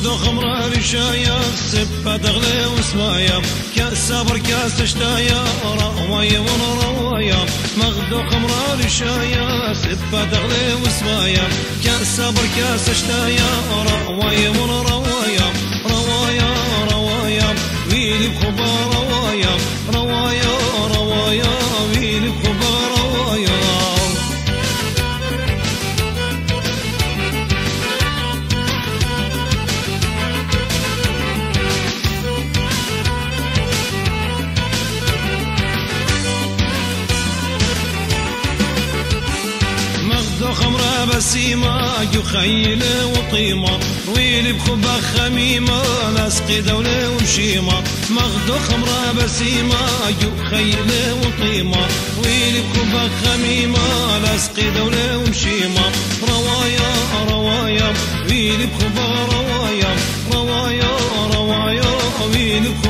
مغدو خمرة رشايا سبة دغلي وسمايا كاس صبر كاس اشتايا روايا وروايا مغدو خمرة رشايا سبة دغلي وسمايا كاس صبر كاس اشتايا روايا وروايا بسيمة يخيل وطيمة. ويلي بخبة خميمة نسقي دولة ومشيمة مغدو خمرة بسيمة يخيل وطيمة. ويلي بخبة خميمة نسقي دولة ومشيمة روايا روايا ويلي بخبة روايا. روايا روايا ويلي بخبة